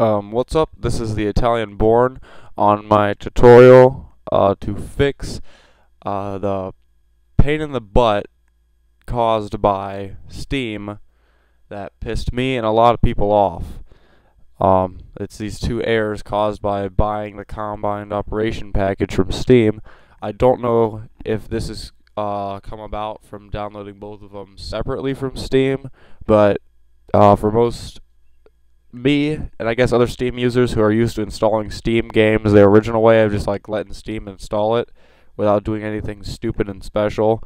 Um, what's up? This is the Italian Born on my tutorial uh, to fix uh, the pain in the butt caused by Steam that pissed me and a lot of people off. Um, it's these two errors caused by buying the combined operation package from Steam. I don't know if this has uh, come about from downloading both of them separately from Steam, but uh, for most me and I guess other Steam users who are used to installing Steam games the original way of just like letting Steam install it without doing anything stupid and special.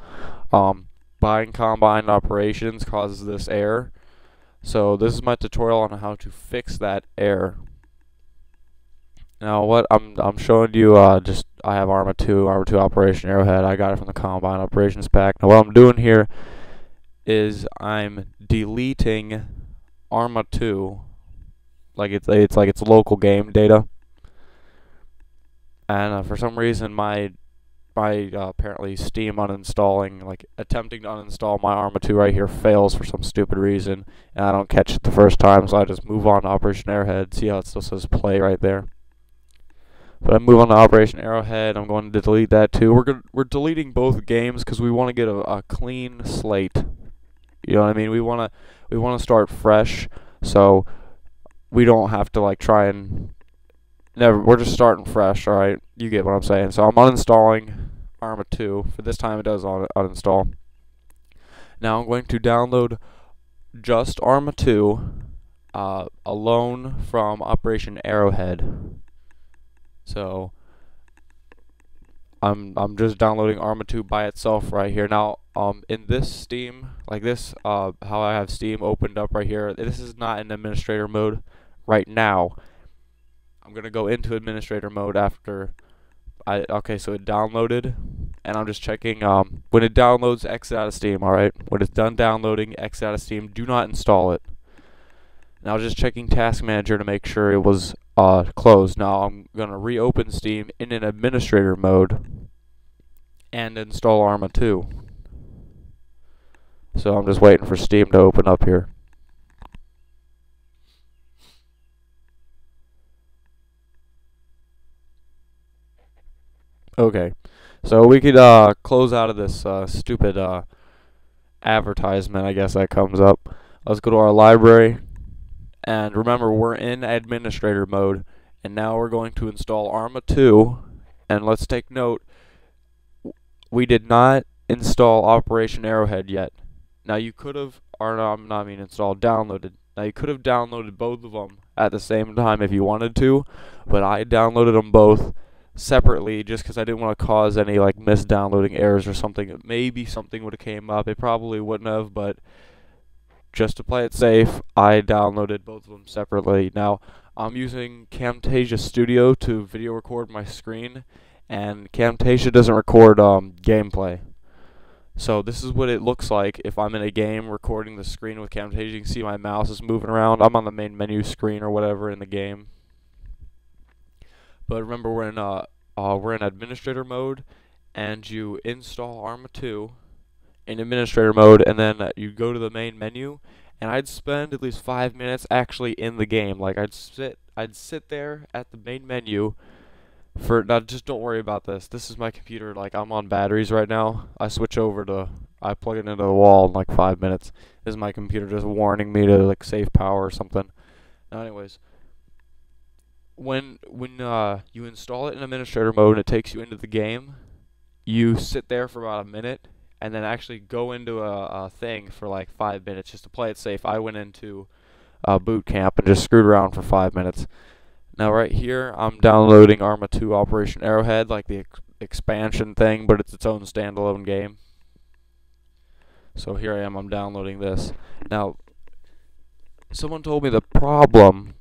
Um, buying combined operations causes this error. So this is my tutorial on how to fix that error. Now what I'm I'm showing you uh, just I have Arma 2, Arma 2 Operation Arrowhead. I got it from the Combine Operations Pack. Now what I'm doing here is I'm deleting Arma 2 like it's it's like it's local game data. And uh, for some reason my my uh, apparently Steam uninstalling, like attempting to uninstall my Arma 2 right here fails for some stupid reason, and I don't catch it the first time, so I just move on to Operation Arrowhead. See how it still says play right there. But I move on to Operation Arrowhead. I'm going to delete that too. We're go we're deleting both games because we want to get a, a clean slate. You know what I mean? We want to we want to start fresh. So we don't have to like try and never. We're just starting fresh. All right, you get what I'm saying. So I'm uninstalling Arma 2. For this time, it does un uninstall. Now I'm going to download just Arma 2 uh, alone from Operation Arrowhead. So I'm I'm just downloading Arma 2 by itself right here. Now, um, in this Steam, like this, uh, how I have Steam opened up right here. This is not in administrator mode right now. I'm gonna go into administrator mode after I okay, so it downloaded, and I'm just checking. Um, when it downloads, exit out of Steam. All right, when it's done downloading, exit out of Steam. Do not install it. Now just checking Task Manager to make sure it was uh, closed. Now I'm gonna reopen Steam in an administrator mode and install Arma 2. So I'm just waiting for Steam to open up here. Okay, so we could uh, close out of this uh, stupid uh, advertisement, I guess that comes up. Let's go to our library, and remember we're in administrator mode, and now we're going to install Arma 2, and let's take note, we did not install Operation Arrowhead yet. Now you could have, or no, I'm not mean installed, downloaded. Now you could have downloaded both of them at the same time if you wanted to, but I downloaded them both separately just because I didn't want to cause any like misdownloading errors or something. Maybe something would have came up. It probably wouldn't have, but just to play it safe, I downloaded both of them separately. Now, I'm using Camtasia Studio to video record my screen, and Camtasia doesn't record um, gameplay. So this is what it looks like if I'm in a game recording the screen with Camtasia. You can see my mouse is moving around. I'm on the main menu screen or whatever in the game. But remember, we're in uh, uh, we're in administrator mode, and you install Arma 2 in administrator mode, and then you go to the main menu. And I'd spend at least five minutes actually in the game. Like I'd sit, I'd sit there at the main menu. For now, just don't worry about this. This is my computer. Like I'm on batteries right now. I switch over to, I plug it into the wall in like five minutes. This is my computer just warning me to like save power or something. Now, anyways when when uh, you install it in administrator mode and it takes you into the game, you sit there for about a minute and then actually go into a, a thing for like five minutes just to play it safe. I went into uh, boot camp and just screwed around for five minutes. Now right here, I'm downloading Arma 2 Operation Arrowhead, like the ex expansion thing, but it's its own standalone game. So here I am, I'm downloading this. Now, someone told me the problem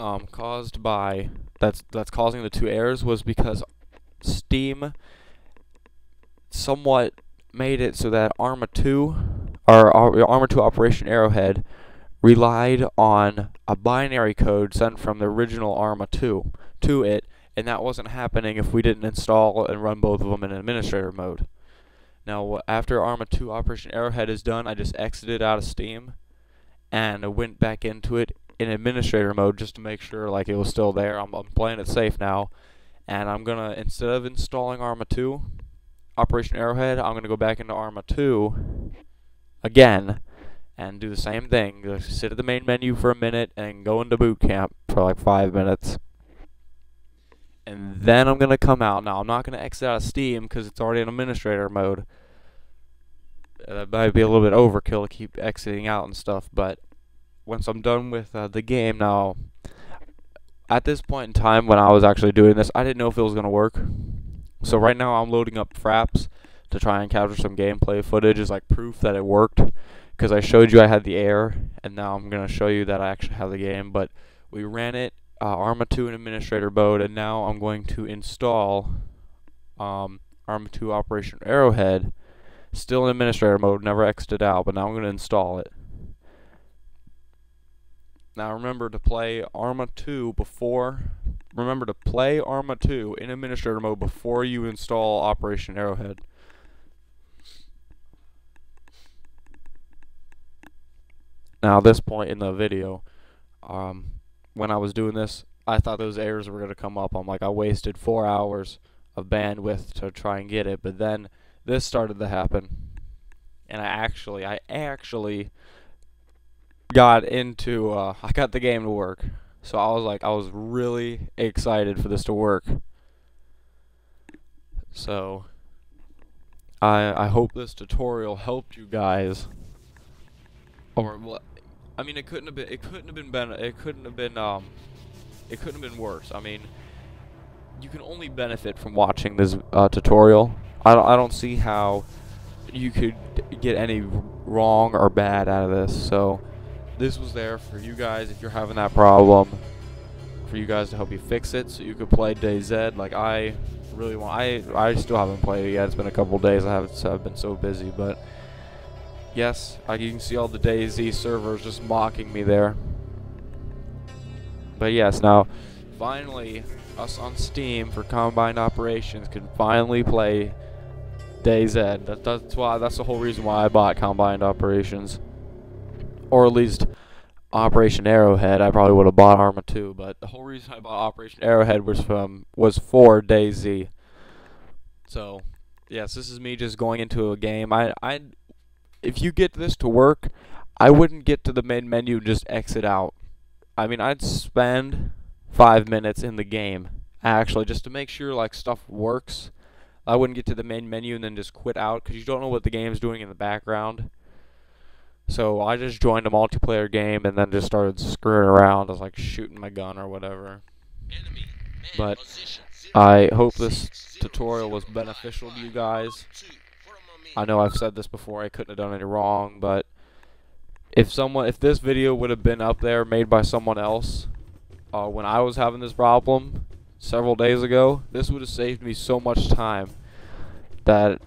um, caused by that's that's causing the two errors was because Steam somewhat made it so that Arma 2 or Arma 2 Operation Arrowhead relied on a binary code sent from the original Arma 2 to it, and that wasn't happening if we didn't install and run both of them in administrator mode. Now, after Arma 2 Operation Arrowhead is done, I just exited out of Steam and went back into it in administrator mode just to make sure like it was still there. I'm, I'm playing it safe now, and I'm gonna instead of installing Arma 2, Operation Arrowhead, I'm gonna go back into Arma 2 again and do the same thing. Just sit at the main menu for a minute and go into boot camp for like five minutes. And then I'm gonna come out. Now I'm not gonna exit out of Steam because it's already in administrator mode. Uh, that might be a little bit overkill to keep exiting out and stuff, but once I'm done with uh, the game now, at this point in time when I was actually doing this, I didn't know if it was gonna work. So right now I'm loading up Fraps to try and capture some gameplay footage as like proof that it worked. Because I showed you I had the air and now I'm going to show you that I actually have the game. But we ran it uh, Arma 2 in administrator mode and now I'm going to install um, Arma 2 Operation Arrowhead still in administrator mode never exited out but now I'm going to install it now remember to play Arma 2 before remember to play Arma 2 in administrator mode before you install Operation Arrowhead Now, at this point in the video, um, when I was doing this, I thought those errors were going to come up. I'm like, I wasted four hours of bandwidth to try and get it, but then this started to happen, and I actually, I actually got into, uh, I got the game to work. So I was like, I was really excited for this to work. So, I I hope this tutorial helped you guys or what I mean, it couldn't have been. It couldn't have been. been it couldn't have been. Um, it couldn't have been worse. I mean, you can only benefit from watching this uh, tutorial. I don't. I don't see how you could get any wrong or bad out of this. So, this was there for you guys if you're having that problem. For you guys to help you fix it, so you could play DayZ. Like I really want. I I still haven't played it yet. It's been a couple days. I haven't. I've been so busy, but. Yes, I you can see all the DayZ servers just mocking me there. But yes, now, finally, us on Steam for Combined Operations can finally play DayZ. That, that's why. That's the whole reason why I bought Combined Operations, or at least Operation Arrowhead. I probably would have bought Arma 2, but the whole reason I bought Operation Arrowhead was from was for DayZ. So, yes, this is me just going into a game. I I if you get this to work, I wouldn't get to the main menu and just exit out. I mean, I'd spend five minutes in the game actually just to make sure like stuff works. I wouldn't get to the main menu and then just quit out because you don't know what the game's doing in the background. So I just joined a multiplayer game and then just started screwing around. I was like shooting my gun or whatever. But I hope this tutorial was beneficial to you guys. I know I've said this before, I couldn't have done any wrong, but if someone, if this video would have been up there made by someone else, uh, when I was having this problem several days ago, this would have saved me so much time that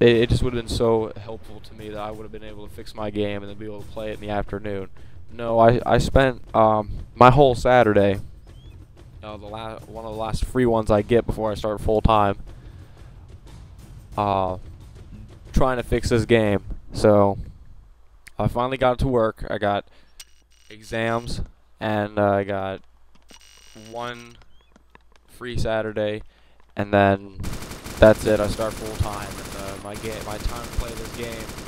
it, it just would have been so helpful to me that I would have been able to fix my game and then be able to play it in the afternoon. No, I, I spent um, my whole Saturday, uh, the la one of the last free ones I get before I start full time, uh, trying to fix this game. So I finally got to work. I got exams and uh, I got one free Saturday, and then that's it. I start full time, and uh, my game, my time to play this game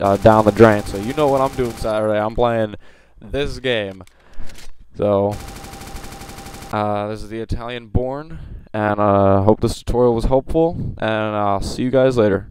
uh, down the drain. So you know what I'm doing Saturday? I'm playing this game. So uh, this is the Italian Born, and I uh, hope this tutorial was helpful, and I'll see you guys later.